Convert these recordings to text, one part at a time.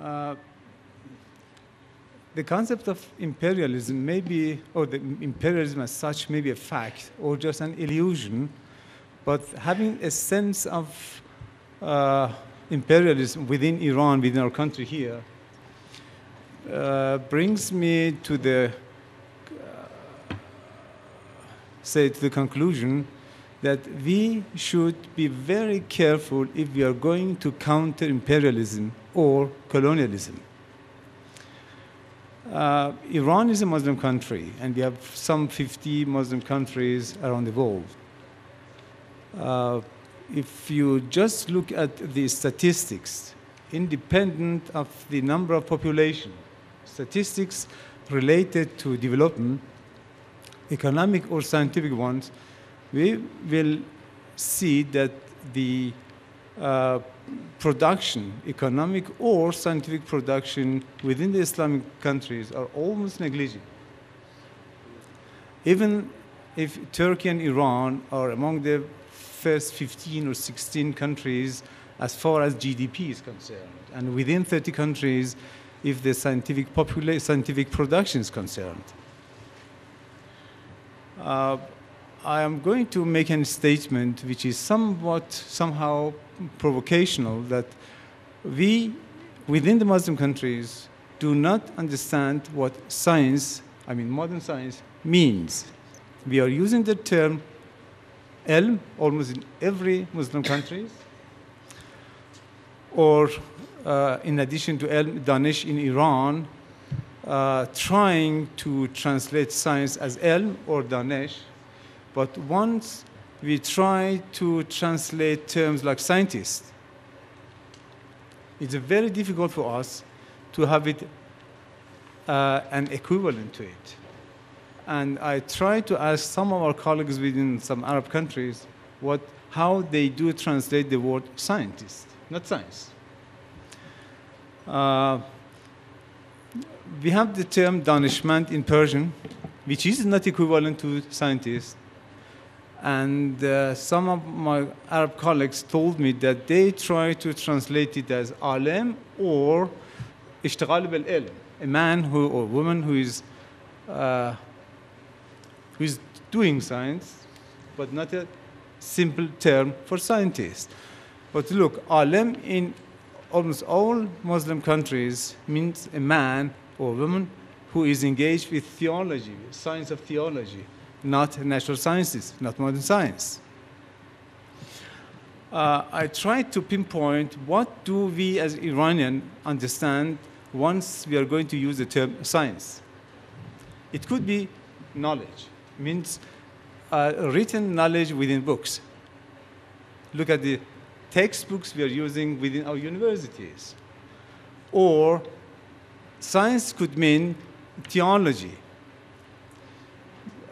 Uh, the concept of imperialism may be, or the imperialism as such may be a fact or just an illusion, but having a sense of uh, imperialism within Iran, within our country here, uh, brings me to the uh, say to the conclusion that we should be very careful if we are going to counter imperialism or colonialism. Uh, Iran is a Muslim country, and we have some 50 Muslim countries around the world. Uh, if you just look at the statistics, independent of the number of population, statistics related to development, economic or scientific ones, we will see that the uh, production, economic or scientific production within the Islamic countries are almost negligible. Even if Turkey and Iran are among the first 15 or 16 countries as far as GDP is concerned, and within 30 countries if the scientific, popula- scientific production is concerned. Uh, I am going to make a statement which is somewhat, somehow provocational that we, within the Muslim countries, do not understand what science, I mean modern science, means. We are using the term ilm almost in every Muslim country, or uh, in addition to ilm, Danish in Iran, uh, trying to translate science as ilm or Danish, but once we try to translate terms like scientist, it's very difficult for us to have it uh, an equivalent to it. And I try to ask some of our colleagues within some Arab countries what, how they do translate the word scientist, not science. Uh, we have the term danishmand in Persian, which is not equivalent to scientist. And uh, some of my Arab colleagues told me that they try to translate it as alim or ishtighal bil ilm, a man who, or woman who is, uh, who is doing science, but not a simple term for scientist. But look, alim in almost all Muslim countries means a man or woman who is engaged with theology, science of theology not natural sciences, not modern science. Uh, I try to pinpoint what do we as Iranian understand once we are going to use the term science. It could be knowledge, means uh, written knowledge within books. Look at the textbooks we are using within our universities. Or science could mean theology,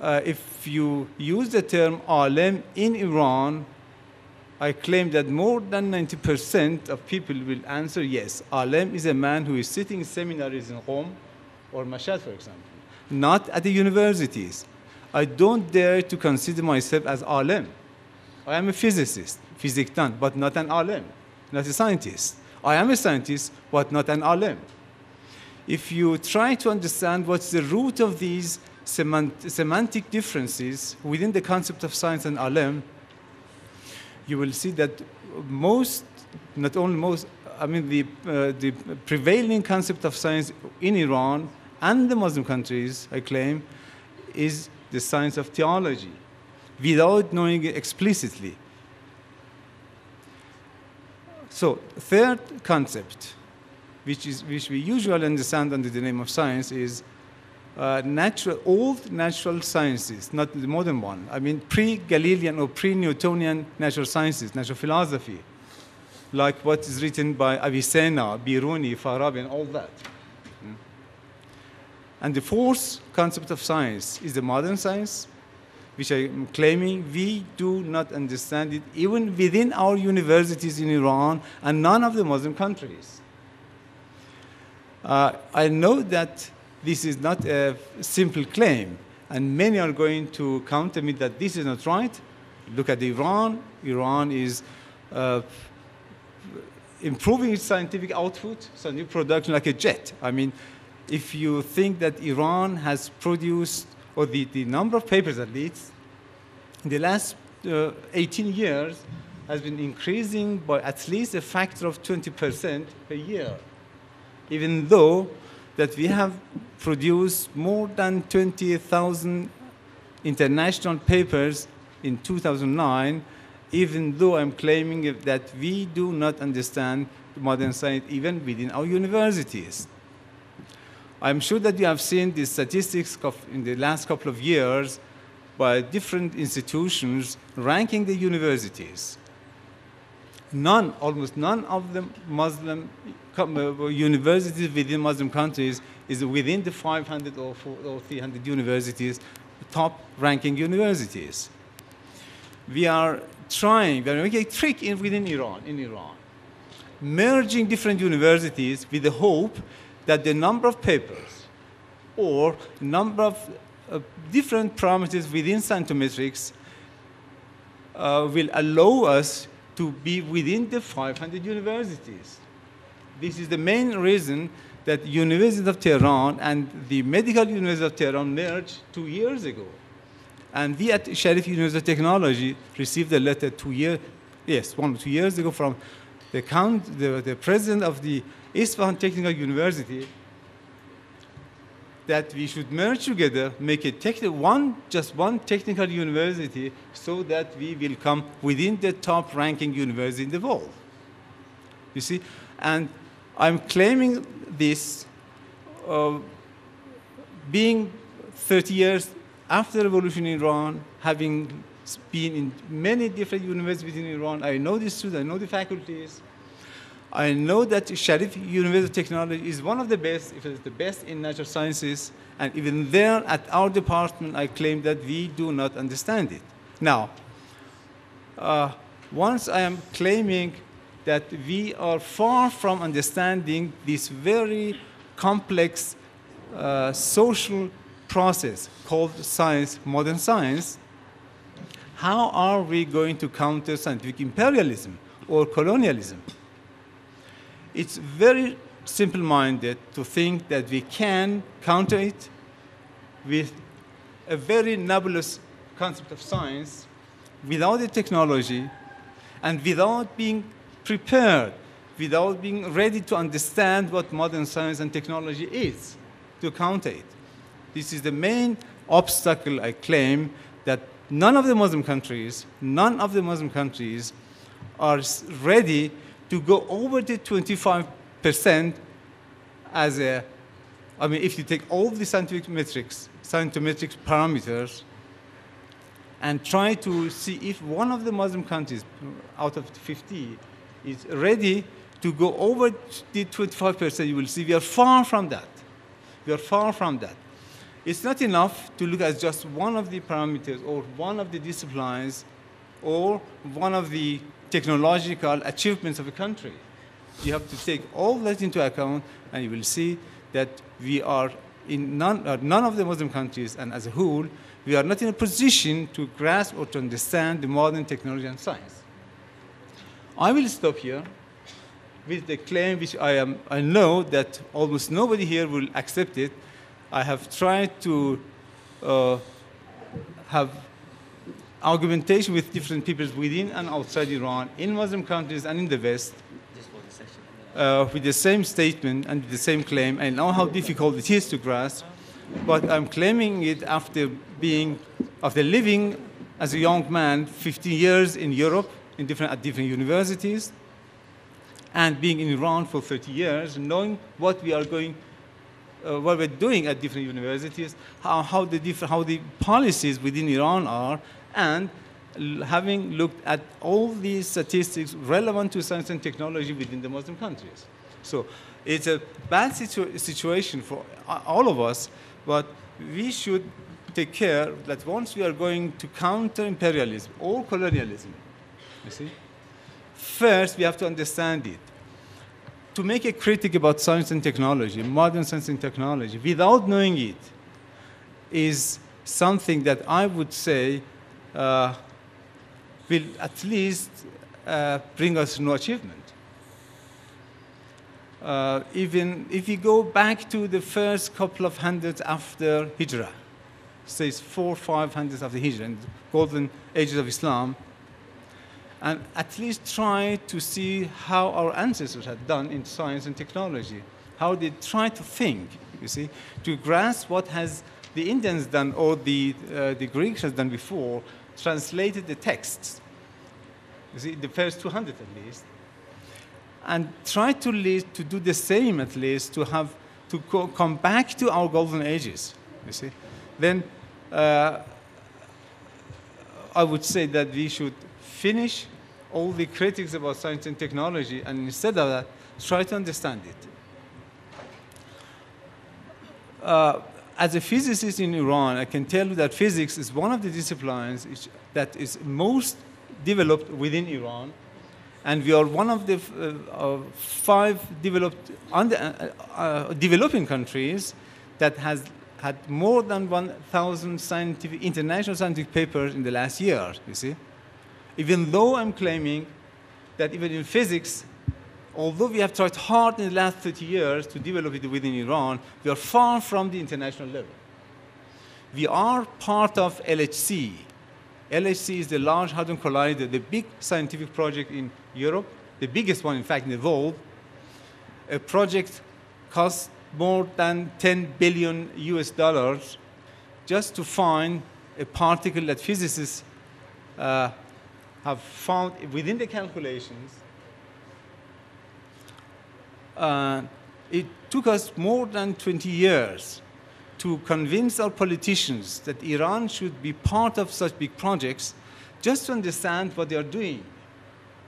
uh, if you use the term alim in Iran, I claim that more than 90% of people will answer yes. Alim is a man who is sitting in seminaries in Qom or Mashhad, for example, not at the universities. I don't dare to consider myself as alim. I am a physicist, physictan, but not an alim, not a scientist. I am a scientist, but not an alim. If you try to understand what's the root of these semant semantic differences within the concept of science and alim, you will see that most, not only most, I mean, the, uh, the prevailing concept of science in Iran and the Muslim countries, I claim, is the science of theology, without knowing it explicitly. So, third concept, which, is, which we usually understand under the name of science, is uh, natural, old natural sciences, not the modern one. I mean, pre-Galilean or pre-Newtonian natural sciences, natural philosophy, like what is written by Avicenna, Biruni, Farabi, and all that. Hmm. And the fourth concept of science is the modern science, which I am claiming we do not understand it even within our universities in Iran and none of the Muslim countries. Uh, I know that this is not a simple claim. And many are going to counter me that this is not right. Look at Iran. Iran is uh, improving its scientific output, scientific production like a jet. I mean, if you think that Iran has produced, or the, the number of papers at least, in the last uh, 18 years has been increasing by at least a factor of 20% per year, even though that we have produced more than 20,000 international papers in 2009, even though I'm claiming that we do not understand modern science even within our universities. I'm sure that you have seen the statistics in the last couple of years by different institutions ranking the universities. None, almost none of the Muslim uh, universities within Muslim countries is within the 500 or, 400 or 300 universities, top ranking universities. We are trying, we are making a trick in, within Iran, in Iran, merging different universities with the hope that the number of papers or number of uh, different parameters within scientometrics uh, will allow us to be within the 500 universities. This is the main reason that University of Tehran and the Medical University of Tehran merged two years ago. And we at Sharif University of Technology received a letter two years, yes, one or two years ago from the, count, the, the president of the Isfahan Technical University that we should merge together, make a technical one, just one technical university, so that we will come within the top ranking university in the world. You see, and I'm claiming this, uh, being 30 years after the revolution in Iran, having been in many different universities in Iran, I know the students, I know the faculties, I know that Sharif University of Technology is one of the best, if it's the best in natural sciences, and even there at our department, I claim that we do not understand it. Now, uh, once I am claiming that we are far from understanding this very complex uh, social process called science, modern science, how are we going to counter scientific imperialism or colonialism? It's very simple-minded to think that we can counter it with a very nebulous concept of science without the technology and without being prepared, without being ready to understand what modern science and technology is to counter it. This is the main obstacle I claim that none of the Muslim countries, none of the Muslim countries are ready to go over the 25% as a, I mean, if you take all the scientific metrics, scientific parameters, and try to see if one of the Muslim countries out of 50 is ready to go over the 25%, you will see we are far from that. We are far from that. It's not enough to look at just one of the parameters or one of the disciplines or one of the technological achievements of a country. You have to take all that into account, and you will see that we are in none, uh, none of the Muslim countries, and as a whole, we are not in a position to grasp or to understand the modern technology and science. I will stop here with the claim which I, am, I know that almost nobody here will accept it. I have tried to uh, have argumentation with different peoples within and outside Iran, in Muslim countries and in the West, uh, with the same statement and the same claim. I know how difficult it is to grasp, but I'm claiming it after being, after living as a young man 15 years in Europe, in different, at different universities, and being in Iran for 30 years, knowing what we are going, uh, what we're doing at different universities, how, how, the different, how the policies within Iran are, and having looked at all these statistics relevant to science and technology within the Muslim countries. So it's a bad situ situation for all of us, but we should take care that once we are going to counter imperialism or colonialism, you see, first we have to understand it. To make a critic about science and technology, modern science and technology, without knowing it, is something that I would say uh, will at least uh, bring us no achievement. uh, even if you go back to the first couple of hundreds after Hijrah, says four, five hundreds after Hijrah, and golden ages of Islam, and at least try to see how our ancestors had done in science and technology, how they try to think, you see, to grasp what has the Indians done or the, uh, the Greeks has done before, translated the texts, the first 200 at least, and try to, lead, to do the same at least, to have, to co- come back to our golden ages, you see. Then uh, I would say that we should finish all the critics about science and technology and instead of that, try to understand it. Uh, as a physicist in Iran, I can tell you that physics is one of the disciplines that is most developed within Iran, and we are one of the uh, five developed under, uh, uh, developing countries that has had more than 1,000 scientific, international scientific papers in the last year, you see. Even though I'm claiming that even in physics, although we have tried hard in the last 30 years to develop it within Iran, we are far from the international level. We are part of LHC. LHC is the Large Hadron Collider, the big scientific project in Europe, the biggest one, in fact, in the world. A project costs more than 10 billion US dollars just to find a particle that physicists uh, have found within the calculations. Uh, it took us more than 20 years to convince our politicians that Iran should be part of such big projects just to understand what they are doing,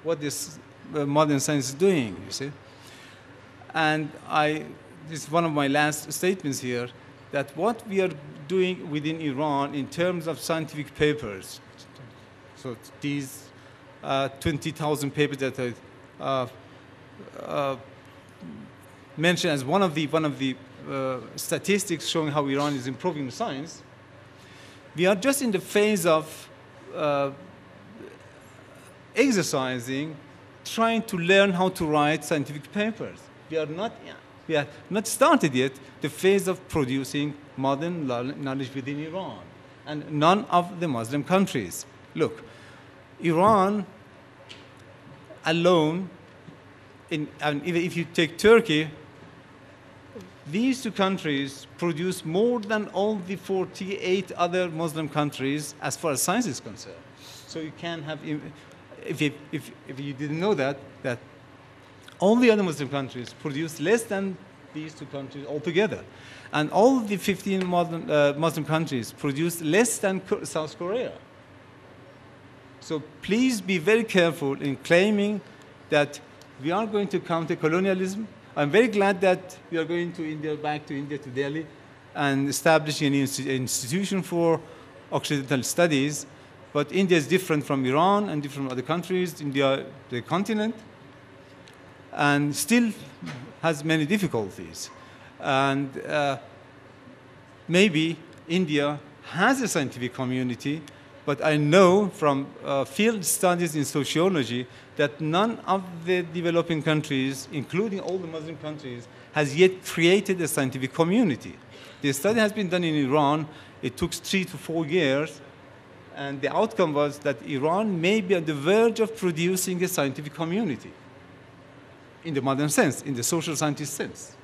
what this uh, modern science is doing, you see. And I this is one of my last statements here, that what we are doing within Iran in terms of scientific papers, so these uh, 20,000 papers that I uh, uh, mentioned as one of the, one of the uh, statistics showing how Iran is improving science, we are just in the phase of uh, exercising, trying to learn how to write scientific papers. We are not we have not started yet the phase of producing modern knowledge within Iran and none of the Muslim countries. Look, Iran alone, in, and if you take Turkey, these two countries produce more than all the 48 other Muslim countries as far as science is concerned. So you can have, if you, if, if you didn't know that, that all the other Muslim countries produce less than these two countries altogether. And all the 15 Muslim, uh, Muslim countries produce less than South Korea. So please be very careful in claiming that we are going to counter colonialism. I'm very glad that we are going to India, back to India, to Delhi, and establishing an institution for Occidental studies. But India is different from Iran and different from other countries, India, the continent and still has many difficulties. And uh, maybe India has a scientific community, but I know from uh, field studies in sociology that none of the developing countries, including all the Muslim countries, has yet created a scientific community. The study has been done in Iran. It took three to four years. And the outcome was that Iran may be on the verge of producing a scientific community in the modern sense, in the social scientist sense.